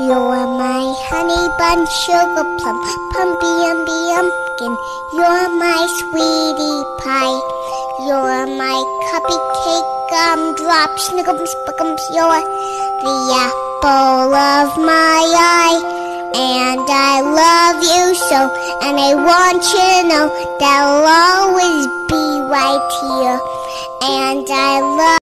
You're my honey bun, sugar plum, pumpy umby umpkin. You're my sweetie pie. You're my cupcake gumdrop, snickums, spickums. You're the apple of my eye. And I love you so, and I want you to know that I'll always be right here. And I love